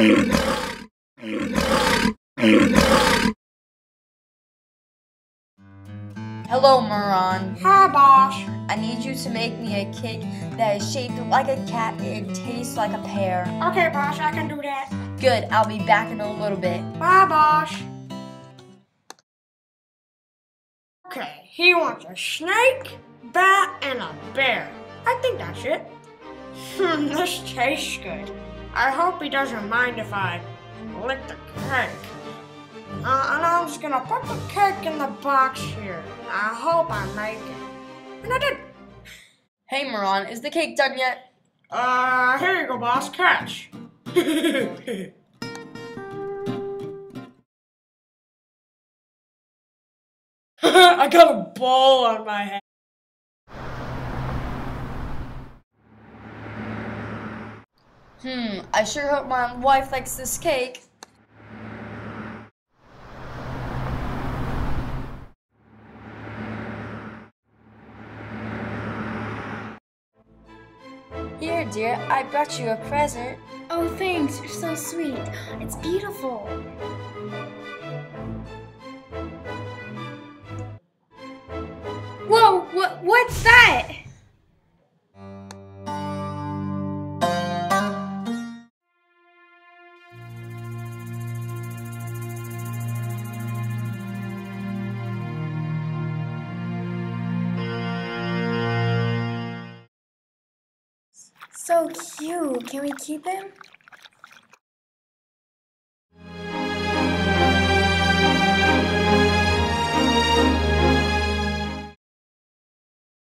Hello, Maron. Hi, boss. I need you to make me a cake that is shaped like a cat and tastes like a pear. Okay, boss, I can do that. Good, I'll be back in a little bit. Bye, boss. Okay, he wants a snake, bat, and a bear. I think that's it. Hmm, this tastes good. I hope he doesn't mind if I lick the cake. Uh, and I'm just gonna put the cake in the box here. I hope I make it. And I did. Hey, Maron, is the cake done yet? Uh, here you go, boss. Catch. I got a ball on my head. Hmm, I sure hope my wife likes this cake. Here, dear, I brought you a present. Oh, thanks. You're so sweet. It's beautiful. Whoa, what, what's that? So cute. Can we keep him?